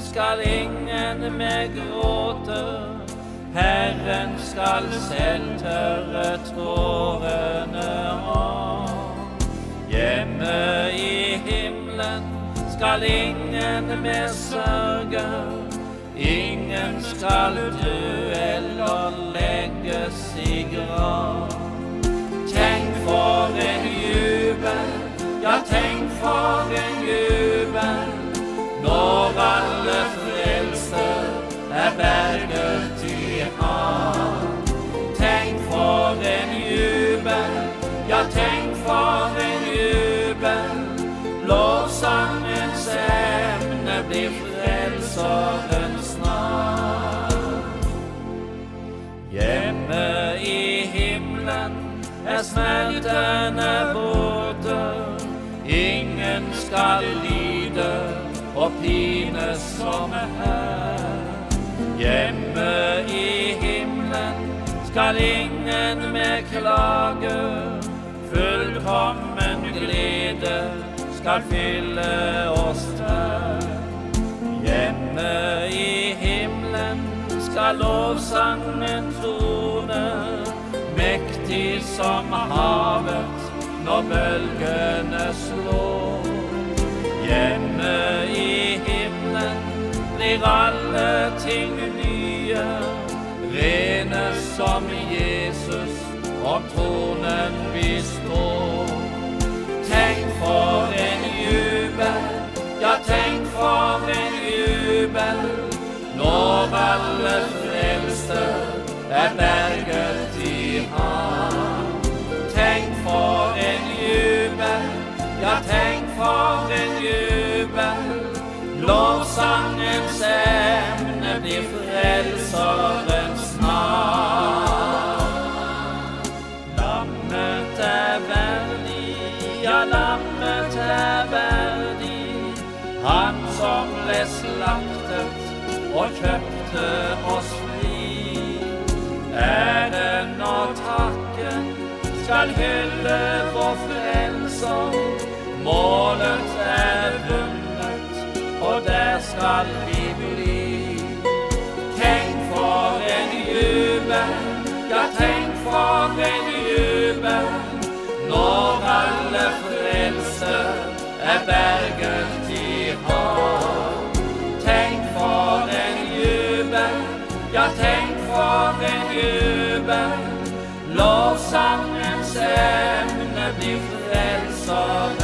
skal ingen mer gråte. Herren skal selv tørre tårene av. Hjemme i himmelen skal ingen mer sørge. Ingen skal dø eller legges i grav. Tenk for en jubel, ja, tenk for en jubel, ja, tenk for en jubel, lovsangens emne blir frelserens navn. Hjemme i himmelen er smeltende borte. Ingen skal lide og pines som er her. Hjemme i himmelen skal ingen mer klage. Fullkommen glede skal fylle oss her. Hjemme i himmelen skal lovsangen tone, mektig som havet når bølgene slår. Hjemme i himmelen blir alle ting nye, rene som Jesus om tronen vi står. Tenk for en jubel, ja, tenk for en jubel, når alle frelste er berget i ham. Tenk for en jubel, ja, tenk for en jubel, lovsangens emne blir frelserens han som ble slaktet og kjøpte oss fri. Æren og takken skal hylle vår frelser, målet er vunnet, og der skal vi bli. Tenk for en jubel, ja, tenk ja, tenk for en jubel, lovsangens emne blir frelseren